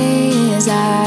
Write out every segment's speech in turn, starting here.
All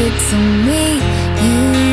it to me. You